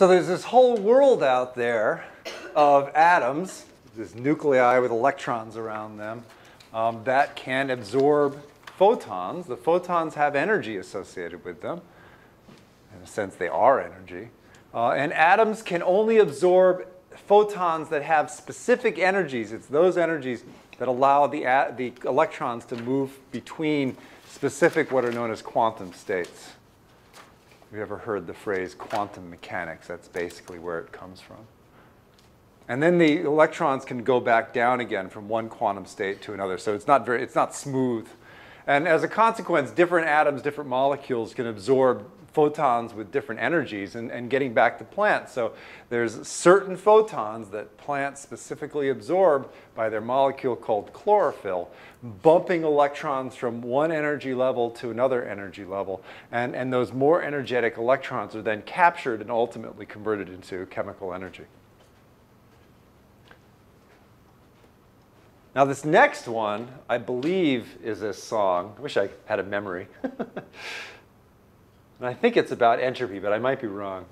So there's this whole world out there of atoms, these nuclei with electrons around them, um, that can absorb photons. The photons have energy associated with them. In a sense, they are energy. Uh, and atoms can only absorb photons that have specific energies. It's those energies that allow the, the electrons to move between specific what are known as quantum states. Have you ever heard the phrase quantum mechanics? That's basically where it comes from. And then the electrons can go back down again from one quantum state to another. So it's not very, it's not smooth. And as a consequence, different atoms, different molecules can absorb photons with different energies and, and getting back to plants. So there's certain photons that plants specifically absorb by their molecule called chlorophyll, bumping electrons from one energy level to another energy level. And, and those more energetic electrons are then captured and ultimately converted into chemical energy. Now this next one, I believe, is a song. I wish I had a memory. And I think it's about entropy, but I might be wrong.